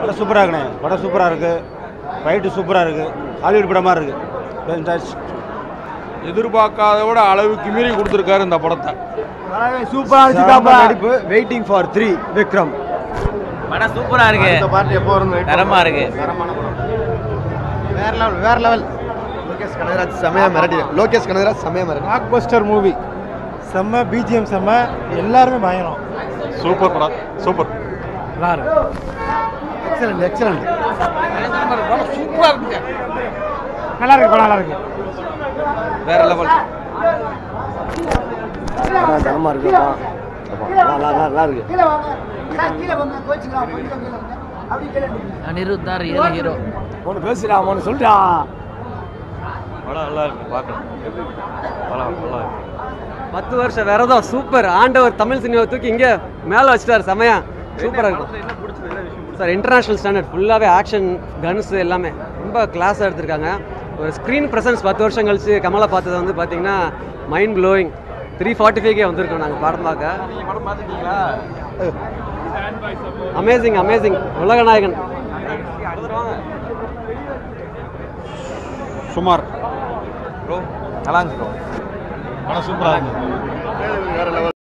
படம் சூப்பராக இருக்குண்ணே. படம் சூப்பராக இருக்குது ஃபைட்டு சூப்பராக இருக்குது ஹாலிவுட் படமாக இருக்குது எதிர்பார்க்காத விட அளவுக்கு மீறி கொடுத்துருக்காரு இந்த படத்தை. சூப்பராக நடிப்பு. Waiting for three Vikram. படம் சூப்பரா இருக்கு. பாட்டு எப்போ வரும் தரமா இருக்கு. வேற லெவல் வேற லெவல் லோகேஷ் கனகராஜ் செமையா மிரட்டி லோகேஷ் கனகராஜ் செமையா மிரட்டி பிளாக் பஸ்டர் மூவி செம்ம பிஜிஎம் செம்ம எல்லாருமே பயங்கரம். சூப்பர் படம். சூப்பர் நல்லா இருக்கு எக்ஸலண்ட் எக்ஸலண்ட் நல்லா இருக்கு படம் நல்லா இருக்கு. வேற லெவல் தரமாக இருக்கு நல்லா நல்லா இருக்கு. அனிருத் தான் ரியல் ஹீரோ ஒன்று பேசுடா ஒன்று சொல்லிட்டா படம் நல்லா இருக்கு பார்க்கலாம். படம் நல்லா இருக்கு. பத்து வருஷம் விரதம் சூப்பர். ஆண்டவர் தமிழ் சினிமா தூக்கி இங்கே மேலே வச்சுட்டார் செமையா சூப்பராக இருக்கும். சார் இன்டர்நேஷ்னல் ஸ்டாண்டர்ட் ஃபுல்லாகவே ஆக்ஷன் கன்ஸ் எல்லாமே. ரொம்ப கிளாஸாக எடுத்திருக்காங்க. ஒரு ஸ்க்ரீன் ப்ரெசன்ஸ் பத்து வருஷம் கழிச்சு கமலை பார்த்தது வந்து பார்த்தீங்கன்னா மைண்ட் ப்ளோயிங் த்ரீ ஃபார்ட்டி ஃபைவ்க்கே வந்திருக்கோம் நாங்கள் படம் பார்க்க அமேசிங் அமேசிங் உலகநாயகன். சுமார். ப்ரோ நல்லா இருந்துச்சு. ப்ரோ சூப்பராக இருக்கு